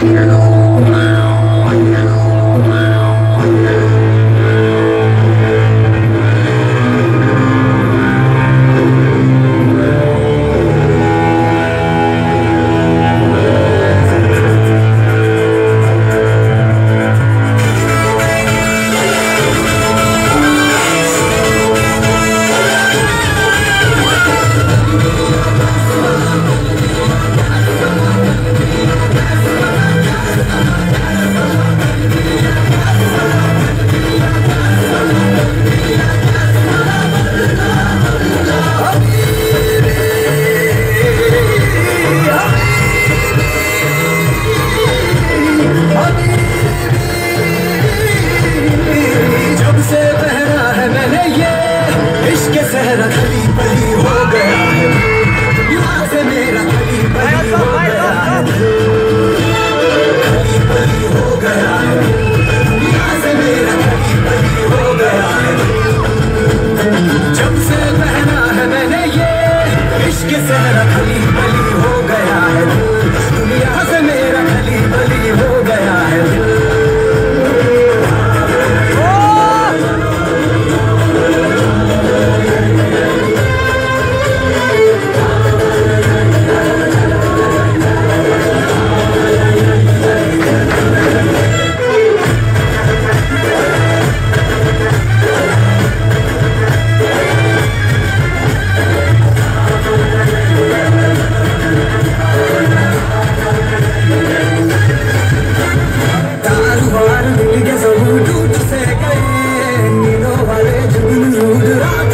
Yeah. Yes, I'm a good I